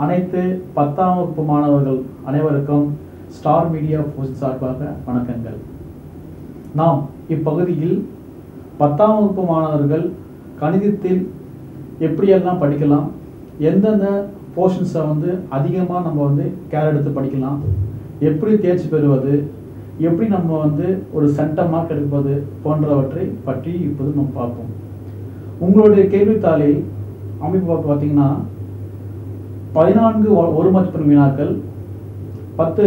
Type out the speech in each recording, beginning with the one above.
அனைத்து பத்தாம் வகுப்பு மாணவர்கள் அனைவருக்கும் ஸ்டார் மீடியா போஸ்ட் சார்பாக வணக்கங்கள். நாம் இப்பகுதியில் பத்தாம் வகுப்பு மாணவர்கள் கணிதத்தில் எப்படியெல்லாம் படிக்கலாம் எந்தெந்த போர்ஷன்ஸை வந்து அதிகமாக நம்ம வந்து கேர் எடுத்து படிக்கலாம் எப்படி தேர்ச்சி பெறுவது எப்படி நம்ம வந்து ஒரு சென்டம் மார்க் எடுப்பது போன்றவற்றை பற்றி இப்போது நம்ம பார்ப்போம். உங்களுடைய கேள்வித்தாளில் அமைப்பு பார்த்து பார்த்தீங்கன்னா பதினான்கு ஒரு மதிப்பெண் வினாக்கள் பத்து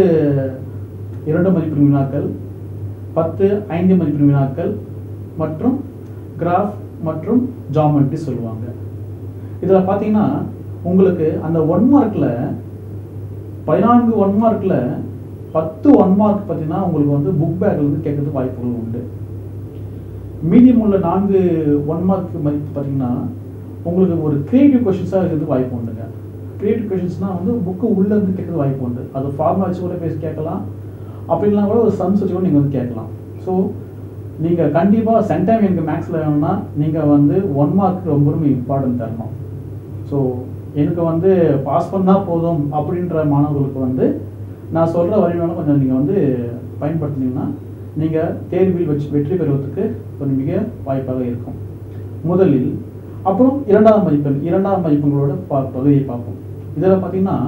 இரண்டு மதிப்பெண் வினாக்கள் பத்து ஐந்து மதிப்பெண் வினாக்கள் மற்றும் கிராஃப் மற்றும் ஜாமெண்ட்ரி சொல்லுவாங்க. இதில் பார்த்தீங்கன்னா உங்களுக்கு அந்த ஒன் மார்க்கில் பதினான்கு ஒன் மார்க்கில் பத்து ஒன் மார்க் பார்த்தீங்கன்னா உங்களுக்கு வந்து புக் பேக்ல வந்து கேட்கறதுக்கு வாய்ப்புகள் உண்டு. மீடியம் உள்ள நான்கு ஒன் மார்க் மதிப்பு பார்த்தீங்கன்னா உங்களுக்கு ஒரு கிரியேட்டிவ் கொஷின்ஸாக இருக்கிறதுக்கு வாய்ப்பு உண்டுங்க. கிரியேட்டிவ் கொஷின்ஸ்னால் வந்து புக்கு உள்ளே இருந்து கேட்கறது வாய்ப்பு உண்டு. அது ஃபார்முலா வச்சு கூட பேசி கேட்கலாம். அப்படின்லாம் கூட ஒரு சம்ஸ் வச்சு கூட நீங்கள் வந்து கேட்கலாம். ஸோ நீங்கள் கண்டிப்பாக சென்டைம் எனக்கு மேக்ஸில் வேணும்னா நீங்கள் வந்து ஒன் மார்க் ரொம்ப ரொம்ப இம்பார்ட்டன்ட் தரணும். ஸோ எனக்கு வந்து பாஸ் பண்ணால் போதும் அப்படின்ற மாணவர்களுக்கு வந்து நான் சொல்கிற வரையினாலும் கொஞ்சம் நீங்கள் வந்து பயன்படுத்தினீங்கன்னா நீங்கள் தேர்வில் வச்சு வெற்றி பெறுவதற்கு ஒரு மிக வாய்ப்பாக இருக்கும். முதலில் அப்புறம் இரண்டாம் மதிப்பெண் இரண்டாம் மதிப்பெண்களோட பகுதியை பார்ப்போம். இதில் பார்த்தீங்கன்னா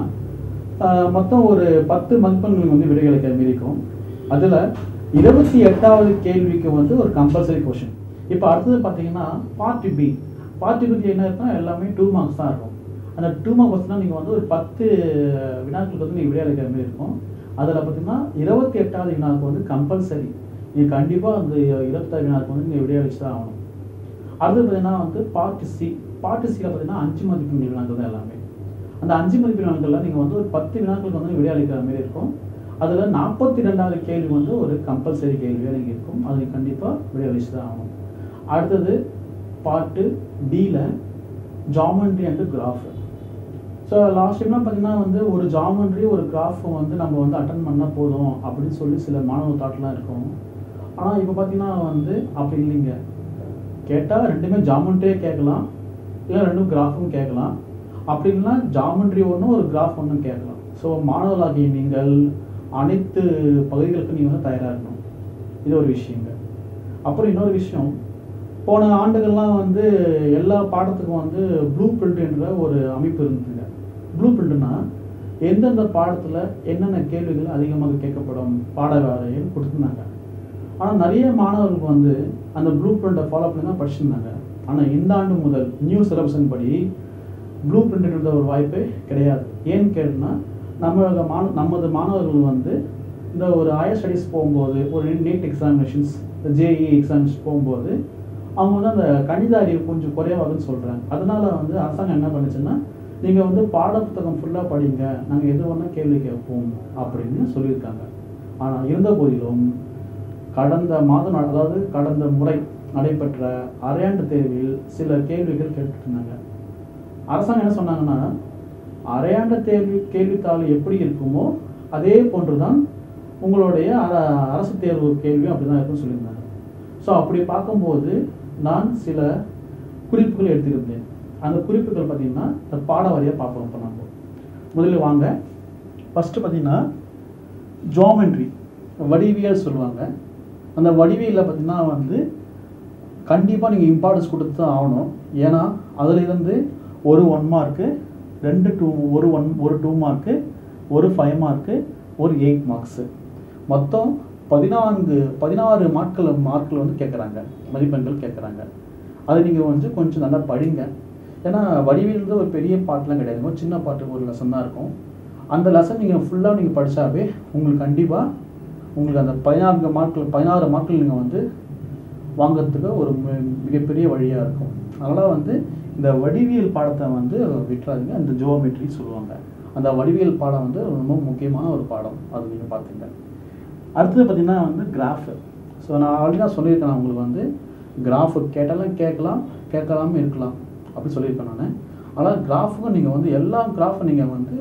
மொத்தம் ஒரு பத்து மதிப்பெண்கள் வந்து விடைகளை மீறிக்கும் அதில் இருபத்தி எட்டாவது கேள்விக்கு வந்து ஒரு கம்பல்சரி கொஷின் இப்போ அடுத்தது பார்த்தீங்கன்னா பார்ட்டி பி பார்ட்டி பி என்ன இருக்குன்னா எல்லாமே டூ மார்க்ஸ் தான் இருக்கும். அந்த டூ மார்க் கொஸ்டினா நீங்கள் வந்து ஒரு பத்து வினாக்களுக்கு வந்து நீங்கள் விடையளிக்கிற மாதிரி இருக்கும் அதில் பார்த்தீங்கன்னா இருபத்தி எட்டாவது வினாவுக்கு வந்து கம்பல்சரி நீங்கள் கண்டிப்பாக அந்த இருபத்தாறு வினாவுக்கு வந்து நீங்கள் விடையளிச்சு தான் ஆகணும். அடுத்து பார்த்தீங்கன்னா வந்து பார்ட் சி பார்ட் சியில் பார்த்தீங்கன்னா அஞ்சு மதிப்பு வினாக்கள் தான் எல்லாமே. அந்த அஞ்சு மதிப்பு வினாக்கள்ல நீங்கள் வந்து ஒரு பத்து வினாக்களுக்கு வந்து விடையளிக்கிற மாதிரி இருக்கும். அதில் நாற்பத்தி ரெண்டாவது கேள்வி வந்து ஒரு கம்பல்சரி கேள்வியாக நீங்கள் இருக்கும். அது கண்டிப்பாக விடையளிச்சு தான் ஆகும் அடுத்தது பார்ட்டு டியில் geometry and graph so last டைம்லாம் பார்த்தீங்கன்னா வந்து ஒரு ஜாமெண்ட்ரி ஒரு கிராஃபை வந்து நம்ம வந்து அட்டன் பண்ணால் போதும் அப்படின்னு சொல்லி சில மாணவ தாட்லாம் இருக்கும். ஆனால் இப்போ பார்த்தீங்கன்னா வந்து அப்படி இல்லைங்க. கேட்டால் ரெண்டுமே ஜாமெண்ட்ரியே கேட்கலாம். இல்லை ரெண்டும் கிராஃபும் கேட்கலாம். அப்படின்னா இல்லைன்னா ஜாமெண்ட்ரி ஒன்றும் ஒரு கிராஃப் ஒன்றும் கேட்கலாம். ஸோ மாணவர்களாகிய நீங்கள் அனைத்து பகுதிகளுக்கும் நீங்கள் வந்து தயாராக இருக்கணும். இது ஒரு விஷயங்க. அப்புறம் இன்னொரு விஷயம் போன ஆண்டுகள்லாம் வந்து எல்லா பாடத்துக்கும் வந்து ப்ளூ பிரிண்ட்ன்ற ஒரு அமைப்பு இருந்ததுங்க. ப்ளூ பிரிண்ட்னா எந்தெந்த பாடத்தில் என்னென்ன கேள்விகள் அதிகமாக கேட்கப்படும் பாட வேலைன்னு கொடுத்துருந்தாங்க. ஆனால் நிறைய மாணவர்களுக்கு வந்து அந்த ப்ளூ பிரிண்ட்டை ஃபாலோ பண்ணி தான் படிச்சிருந்தாங்க. ஆனால் இந்த ஆண்டு முதல் நியூ சிலபஸின் படி ப்ளூ பிரிண்ட் ஒரு வாய்ப்பே கிடையாது. ஏன்னு கேட்டுனா நம்ம மாண நமது மாணவர்கள் வந்து இந்த ஒரு ஹையர் ஸ்டடீஸ் போகும்போது ஒரு நீட் எக்ஸாமினேஷன்ஸ் ஜேஇ எக்ஸாம்ஸ் போகும்போது அவங்க வந்து அந்த கணித அறிவு கொஞ்சம் குறைவாகுன்னு சொல்கிறாங்க அதனால வந்து அரசாங்கம் என்ன பண்ணுச்சுன்னா நீங்கள் வந்து பாடப்புத்தகம் ஃபுல்லாக படிங்க நாங்கள் எது வேணால் கேள்வி கேட்போம் அப்படின்னு சொல்லியிருக்காங்க. ஆனால் இருந்த போதிலும் கடந்த மாதம் அதாவது கடந்த முறை நடைபெற்ற அரையாண்டு தேர்வில் சில கேள்விகள் கேட்டுருந்தாங்க இருந்தாங்க. அரசாங்கம் என்ன சொன்னாங்கன்னா அரையாண்ட தேர்வு கேள்வித்தாள் எப்படி இருக்குமோ அதே போன்று தான் உங்களுடைய அர- அரசு தேர்வு கேள்வியும் அப்படிதான் இருக்குன்னு சொல்லியிருந்தாங்க. ஸோ அப்படி பார்க்கும்போது நான் சில குறிப்புகள் எடுத்திருந்தேன். அந்த குறிப்புகள் பார்த்தீங்கன்னா இந்த பாட வரியாக பார்ப்போம் இப்போ நம்ம. முதல்ல வாங்க. ஃபஸ்ட்டு பார்த்தீங்கன்னா ஜோமெண்ட்ரி வடிவியல் சொல்லுவாங்க. அந்த வடிவியலில் பார்த்தீங்கன்னா வந்து கண்டிப்பாக நீங்கள் இம்பார்ட்டன்ஸ் கொடுத்து தான் ஆகணும். ஏன்னா அதிலிருந்து ஒரு ஒன் மார்க்கு ரெண்டு டூ ஒரு ஒன் ஒரு டூ மார்க்கு ஒரு ஃபைவ் மார்க்கு ஒரு எயிட் மார்க்ஸு மொத்தம் பதினான்கு பதினாறு மார்க்கில் மார்க்கில் வந்து கேட்குறாங்க மதிப்பெண்கள் கேட்குறாங்க அது நீங்கள் வந்து கொஞ்சம் நல்லா படிங்க. ஏன்னா வடிவிலிருந்து ஒரு பெரிய பாட்டெலாம் கிடையாது. ஒரு சின்ன பாட்டு ஒரு லெசன் தான் இருக்கும். அந்த லெசன் நீங்கள் ஃபுல்லாக நீங்கள் படித்தாவே உங்களுக்கு கண்டிப்பாக உங்களுக்கு அந்த பதினான்கு மார்க்கில் பதினாறு மார்க்கில் நீங்கள் வந்து வாங்குறதுக்கு ஒரு மிகப்பெரிய வழியாக இருக்கும். அதனால் வந்து இந்த வடிவியல் பாடத்தை வந்து விட்டுறாதீங்க. அந்த ஜியோமெட்ரி சொல்லுவாங்க. அந்த வடிவியல் பாடம் வந்து ரொம்ப முக்கியமான ஒரு பாடம். அது நீங்கள் பார்த்துங்க அடுத்தது பார்த்தீங்கன்னா வந்து கிராஃபு ஸோ நான் ஆல்ரெடி நான் சொல்லியிருக்கேன். உங்களுக்கு வந்து கிராஃபு கேட்டாலும் கேட்கலாம் கேட்கலாமல் இருக்கலாம். அப்படி சொல்லியிருக்கேன் நான். ஆனால் கிராஃபுக்கும் நீங்கள் வந்து எல்லா கிராஃபும் நீங்கள் வந்து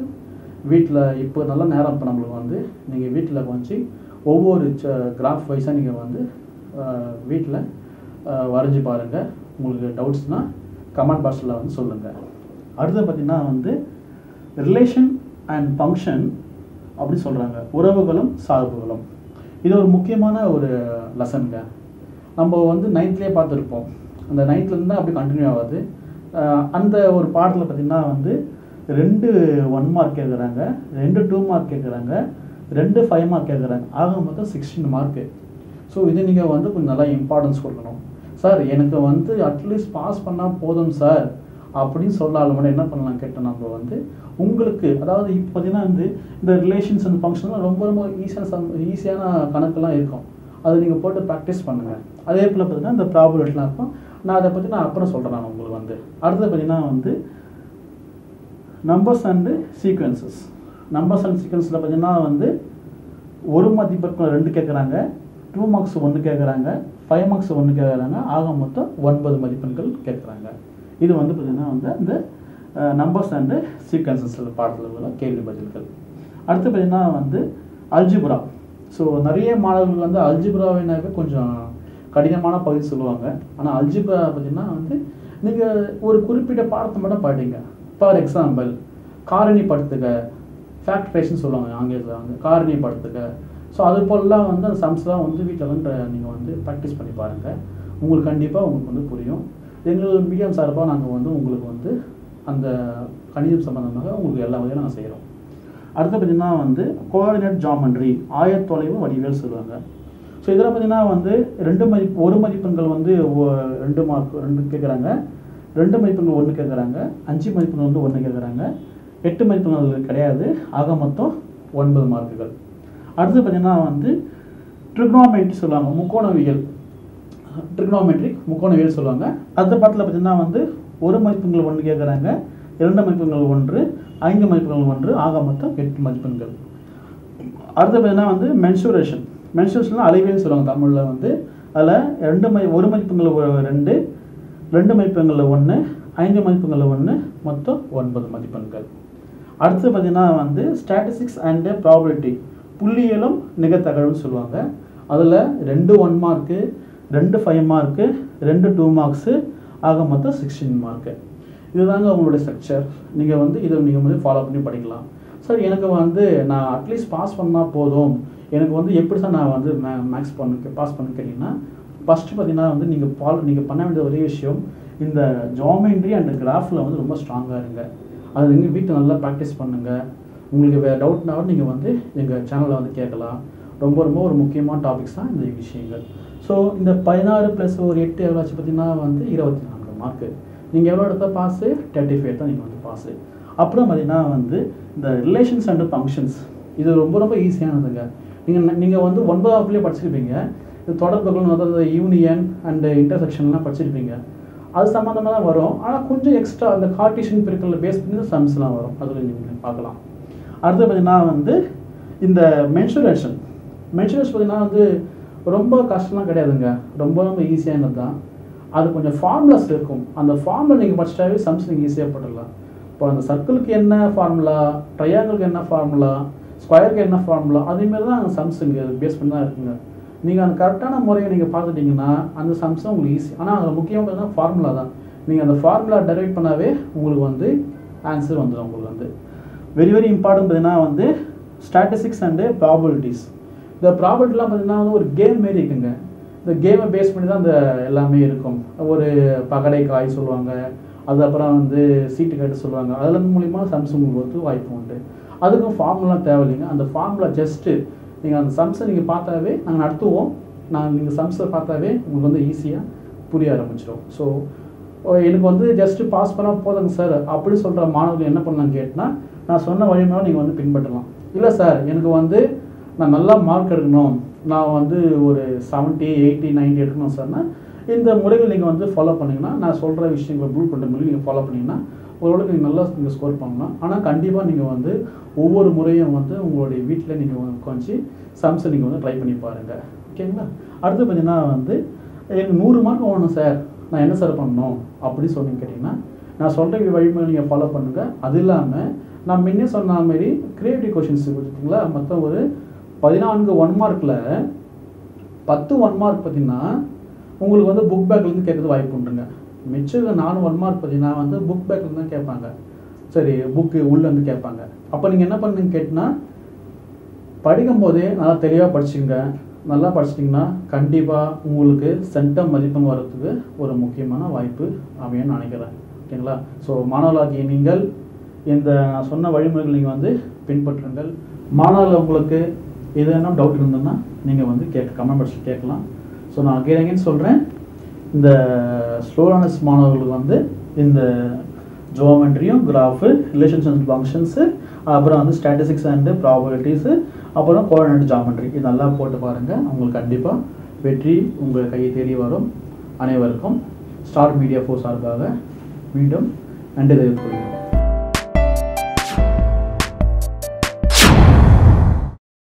வீட்டில் இப்போ நல்ல நேரம் இப்போ நம்மளுக்கு வந்து நீங்கள் வீட்டில் வச்சு ஒவ்வொரு ச கிராஃப் வைஸாக நீங்கள் வந்து வீட்டில் வரைஞ்சி பாருங்கள் உங்களுக்கு டவுட்ஸ்னால் கமெண்ட் பாக்ஸில் வந்து சொல்லுங்கள் அடுத்து பார்த்தீங்கன்னா வந்து ரிலேஷன் அண்ட் ஃபங்க்ஷன் அப்படி சொல்கிறாங்க உறவுகளும் சார்புகளும். இது ஒரு முக்கியமான ஒரு லெசனுங்க நம்ம வந்து நைன்த்லேயே பார்த்துருப்போம். அந்த நைன்த்லேருந்து தான் அப்படி கண்டினியூ ஆகுது. அந்த ஒரு பாடத்தில் பார்த்திங்கன்னா வந்து ரெண்டு ஒன் மார்க் கேட்குறாங்க ரெண்டு டூ மார்க் கேட்குறாங்க ரெண்டு ஃபைவ் மார்க் கேட்குறாங்க ஆக மொத்தம் சிக்ஸ்டீன் மார்க்கு ஸோ இது நீங்கள் வந்து கொஞ்சம் நல்லா இம்பார்ட்டன்ஸ் கொடுக்கணும். சார் எனக்கு வந்து அட்லீஸ்ட் பாஸ் பண்ணால் போதும் சார். அப்படின்னு சொல்லாலும் மட்டும் என்ன பண்ணலாம் கேட்டால் நம்ம வந்து உங்களுக்கு அதாவது இப்போ பார்த்தீங்கன்னா வந்து இந்த ரிலேஷன்ஸ் அந்த ஃபங்க்ஷன்லாம் ரொம்ப ரொம்ப ஈஸியான சம் ஈஸியான கணக்கெல்லாம் இருக்கும். அதை நீங்கள் போட்டு ப்ராக்டிஸ் பண்ணுங்கள் அதே போல் பார்த்தீங்கன்னா இந்த ப்ராப்ளம்லாம் இருக்கும். நான் அதை பற்றி நான் அப்புறம் சொல்கிறேன் நான் உங்களுக்கு வந்து. அடுத்தது பார்த்தீங்கன்னா வந்து numbers and sequences numbers and சீக்வன்ஸில் பார்த்தீங்கன்னா வந்து ஒரு மதிப்பெண்கள் ரெண்டு கேட்குறாங்க டூ மார்க்ஸ் ஒன்று கேட்குறாங்க ஃபைவ் மார்க்ஸ் ஒன்று கேட்குறாங்க ஆக மொத்தம் ஒன்பது மதிப்பெண்கள் கேட்குறாங்க இது வந்து பார்த்திங்கன்னா வந்து அந்த நம்பர்ஸ் அண்டு சீக்வன்சஸில் பாடத்தில் உள்ள கேள்வி பதில்கள். அடுத்து பார்த்திங்கன்னா வந்து அல்ஜிபுரா ஸோ நிறைய மாணவர்கள் வந்து அல்ஜிபுராவினாவே கொஞ்சம் கடினமான பகுதி சொல்லுவாங்க. ஆனால் அல்ஜிபுரா பார்த்திங்கன்னா வந்து நீங்கள் ஒரு குறிப்பிட்ட பாடத்தை மட்டும் பாடுங்க. ஃபார் எக்ஸாம்பிள் காரணி காரணிப்படுத்துக ஃபேக்ட்ரேஷன் சொல்லுவாங்க ஆங்கிலத்தில் வந்து. காரணி படுத்துக்க ஸோ அது போலலாம் வந்து அந்த சம்ஸ்லாம் வந்து வீட்டில் வந்து நீங்கள் வந்து ப்ராக்டிஸ் பண்ணி பாருங்கள் உங்களுக்கு கண்டிப்பாக உங்களுக்கு வந்து புரியும். எங்கள் மீடியம் சார்பாக நாங்கள் வந்து உங்களுக்கு வந்து அந்த கணிதம் சம்பந்தமாக உங்களுக்கு எல்லா வகையும் நாங்கள் செய்கிறோம் அடுத்து பார்த்தீங்கன்னா வந்து கோஆர்டினேட் ஜாமெண்ட்ரி ஆயத்தொலைவு வடிவியல் சொல்லுவாங்க. ஸோ இதில் பார்த்தீங்கன்னா வந்து ரெண்டு மதிப்பு ஒரு மதிப்பெண்கள் வந்து ரெண்டு மார்க் ரெண்டு கேட்குறாங்க. ரெண்டு மதிப்பெண்கள் ஒன்று கேட்குறாங்க. அஞ்சு மதிப்பெண்கள் வந்து ஒன்று கேட்குறாங்க. எட்டு மதிப்பெண்கள் கிடையாது. ஆக மொத்தம் ஒன்பது மார்க்குகள் அடுத்து பார்த்தீங்கன்னா வந்து ட்ரிக்னோமெட்ரி சொல்லுவாங்க முக்கோணவியல். ட்ரிக்னோமெட்ரிக் முக்கோணவியல் சொல்லுவாங்க. அடுத்த பாட்டில் பார்த்தீங்கன்னா வந்து ஒரு மதிப்பெண்கள் ஒன்று கேட்குறாங்க இரண்டு மதிப்பெண்கள் ஒன்று ஐந்து மதிப்பெண்கள் ஒன்று ஆக மொத்தம் எட்டு மதிப்பெண்கள். அடுத்து பார்த்தீங்கன்னா வந்து மென்சுரேஷன் மென்சுரேஷன் அளவியல் சொல்லுவாங்க தமிழில் வந்து. அதில் ரெண்டு மதி ஒரு மதிப்பெண்கள் ரெண்டு ரெண்டு மதிப்பெண்களில் ஒன்று ஐந்து மதிப்பெண்களில் ஒன்று மொத்தம் ஒன்பது மதிப்பெண்கள். அடுத்து பார்த்தீங்கன்னா வந்து ஸ்டாட்டிஸ்டிக்ஸ் அண்டு ப்ராபபிலிட்டி புள்ளியலும் நிகழ்த்தகவல்னு சொல்லுவாங்க. அதில் ரெண்டு ஒன் மார்க்கு ரெண்டு ஃபைவ் மார்க்கு ரெண்டு டூ மார்க்ஸு ஆக மொத்தம் சிக்ஸ்டீன் மார்க்கு இதுதாங்க உங்களுடைய ஸ்ட்ரக்சர் நீங்கள் வந்து இதை நீங்கள் வந்து ஃபாலோ பண்ணி படிக்கலாம். சார் எனக்கு வந்து நான் அட்லீஸ்ட் பாஸ் பண்ணால் போதும். எனக்கு வந்து எப்படி சார் நான் வந்து மே மேக்ஸ் பண்ண பாஸ் பண்ண கேட்டிங்கன்னா ஃபஸ்ட்டு பார்த்தீங்கன்னா வந்து நீங்கள் ஃபாலோ நீங்கள் பண்ண வேண்டிய ஒரே விஷயம் இந்த ஜாமெண்ட்ரி அண்ட் கிராஃபில் வந்து ரொம்ப ஸ்ட்ராங்காக இருங்க. அது நீங்கள் வீட்டில் நல்லா ப்ராக்டிஸ் பண்ணுங்கள் உங்களுக்கு வேறு டவுட்னாலும் நீங்கள் வந்து எங்கள் சேனலில் வந்து கேட்கலாம். ரொம்ப ரொம்ப ஒரு முக்கியமான டாபிக்ஸ் தான் இந்த விஷயங்கள். ஸோ இந்த பதினாறு ப்ளஸ் ஒரு எட்டு எவ்வளோ ஆச்சு பார்த்தீங்கன்னா வந்து இருபத்தி நான்கு மார்க்கு நீங்கள் எவ்வளோ எடுத்தால் பாஸு தேர்ட்டி ஃபைவ் தான் நீங்கள் வந்து பாஸு அப்புறம் பார்த்தீங்கன்னா வந்து இந்த ரிலேஷன்ஸ் அண்ட் ஃபங்க்ஷன்ஸ் இது ரொம்ப ரொம்ப ஈஸியானதுங்க நீங்கள் நீங்கள் வந்து ஒன்பதாவதுலேயே படிச்சிருப்பீங்க. இது தொடர்புகள் அதாவது யூனியன் அண்டு இன்டர்செக்ஷன்லாம் படிச்சிருப்பீங்க. அது சம்மந்தமாக தான் வரும். ஆனால் கொஞ்சம் எக்ஸ்ட்ரா அந்த கார்டிஷன் பிரிக்கலில் பேஸ் பண்ணி சம்ஸ்லாம் வரும். அதில் நீங்கள் பார்க்கலாம். அடுத்து பார்த்தீங்கன்னா வந்து இந்த மென்சுரேஷன் மென்சுரேஷன் பார்த்தீங்கன்னா வந்து ரொம்ப கஷ்டம்லாம் கிடையாதுங்க. ரொம்ப ரொம்ப ஈஸியானது தான். அது கொஞ்சம் ஃபார்முலாஸ் இருக்கும். அந்த ஃபார்முலா நீங்கள் படிச்சிட்டாவே சம்ஸ் நீங்கள் ஈஸியாக போட்டுடலாம். இப்போ அந்த சர்க்கிளுக்கு என்ன ஃபார்முலா ட்ரையாங்கிளுக்கு என்ன ஃபார்முலா ஸ்கொயருக்கு என்ன ஃபார்முலா அதேமாரி தான் அந்த சம்ஸ் இங்கே பேஸ் பண்ணி தான் இருக்குங்க. நீங்கள் அந்த கரெக்டான முறையை நீங்கள் பார்த்துட்டிங்கன்னா அந்த சம்ஸ் உங்களுக்கு ஈஸி ஆனால் அதில் முக்கியமாக பார்த்தீங்கன்னா ஃபார்முலா தான். நீங்கள் அந்த ஃபார்முலா டெரைவ் பண்ணாவே உங்களுக்கு வந்து ஆன்சர் வந்துடும் உங்களுக்கு வந்து. வெரி வெரி இம்பார்ட்டன்ட் பார்த்தீங்கன்னா வந்து ஸ்டாட்டிஸ்டிக்ஸ் அண்டு ப்ராபபிலிட்டிஸ் இந்த ப்ராபபிலிட்டிலாம் பார்த்தீங்கன்னா வந்து ஒரு கேம் மாரி இருக்குங்க. இந்த கேமை பேஸ் பண்ணி தான் இந்த எல்லாமே இருக்கும். ஒரு பகடை காய் சொல்லுவாங்க. அதுக்கப்புறம் வந்து சீட்டு கட்டு சொல்லுவாங்க. அதில் மூலிமா சம்ஸ் உங்களுக்கு வாய்ப்பு உண்டு. அதுக்கும் ஃபார்முலாம் தேவையில்லைங்க. அந்த ஃபார்முலா ஜஸ்ட்டு நீங்கள் அந்த சம்ஸை நீங்கள் பார்த்தாவே நாங்கள் நடத்துவோம். நான் நீங்கள் சம்ஸை பார்த்தாவே உங்களுக்கு வந்து ஈஸியாக புரிய ஆரம்பிச்சிடும் ஸோ எனக்கு வந்து ஜஸ்ட்டு பாஸ் பண்ணால் போதுங்க சார் அப்படி சொல்கிற மாணவர்கள் என்ன பண்ணலான்னு கேட்டால் நான் சொன்ன வழிமுறை நீங்கள் வந்து பின்பற்றலாம். இல்லை சார் எனக்கு வந்து நான் நல்லா மார்க் எடுக்கணும். நான் வந்து ஒரு செவன்ட்டி எயிட்டி நைன்ட்டி எடுக்கணும் சார்னா இந்த முறைகள் நீங்கள் வந்து ஃபாலோ பண்ணிங்கன்னா நான் சொல்கிற விஷயங்களை ப்ளூ பண்ணுற மாதிரி நீங்கள் ஃபாலோ பண்ணிங்கன்னா ஓரளவுக்கு நீங்கள் நல்லா நீங்கள் ஸ்கோர் பண்ணலாம். ஆனால் கண்டிப்பாக நீங்கள் வந்து ஒவ்வொரு முறையும் வந்து உங்களுடைய வீட்டில் நீங்கள் உட்காந்து சம்ஸை நீங்கள் வந்து ட்ரை பண்ணி பாருங்கள் ஓகேங்களா அடுத்து பார்த்தீங்கன்னா வந்து எனக்கு நூறு மார்க் வேணும் சார் நான் என்ன சார் பண்ணணும்? அப்படின்னு சொன்னீங்க கேட்டிங்கன்னா நான் சொல்கிற வழிமுறை நீங்கள் ஃபாலோ பண்ணுங்கள் அது இல்லாமல் நான் முன்னே சொன்ன மாதிரி கிரியேட்டிவ் கொஷின்ஸ் கொடுத்தீங்களா? மொத்தம் ஒரு பதினான்கு ஒன் மார்க்கில் பத்து ஒன் மார்க் பார்த்தீங்கன்னா உங்களுக்கு வந்து புக் பேக்லேருந்து கேட்கறது வாய்ப்பு உண்டுங்க. மிச்சம் நாலு ஒன் மார்க் பார்த்தீங்கன்னா வந்து புக் பேக்லேருந்து தான் கேட்பாங்க. சரி புக்கு உள்ளேருந்து கேட்பாங்க. அப்போ நீங்கள் என்ன பண்ணுங்க கேட்டிங்கன்னா படிக்கும் போதே நல்லா தெளிவாக படிச்சுங்க நல்லா படிச்சிட்டிங்கன்னா கண்டிப்பாக உங்களுக்கு சென்டம் மதிப்பெண் வர்றதுக்கு ஒரு முக்கியமான வாய்ப்பு அப்படின்னு நினைக்கிறேன். ஓகேங்களா? ஸோ மாணவர்களாகிய நீங்கள் இந்த நான் சொன்ன வழிமுறைகள் நீங்கள் வந்து பின்பற்றுங்கள். மாணவர்கள் உங்களுக்கு எதுனா டவுட் இருந்ததுன்னா நீங்கள் வந்து கேட்க கமெண்ட் பாக்ஸில் கேட்கலாம். ஸோ நான் அகைன் அகைன் சொல்கிறேன் இந்த ஸ்லோலானஸ் மாணவர்களுக்கு வந்து இந்த ஜோமெண்ட்ரியும் கிராஃபு ரிலேஷன்ஸ் அண்ட் ஃபங்க்ஷன்ஸு அப்புறம் வந்து ஸ்டாட்டிஸ்டிக்ஸ் அண்டு ப்ராபபிலிட்டிஸு அப்புறம் கோஆர்டினேட் ஜாமெண்ட்ரி இது நல்லா போட்டு பாருங்கள் உங்களுக்கு கண்டிப்பாக வெற்றி உங்கள் கையை தேடி வரும். அனைவருக்கும் ஸ்டார் மீடியா ஃபோர் சார்பாக மீண்டும் நன்றி தெரிவித்துக் கொள்கிறேன்.